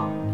惶。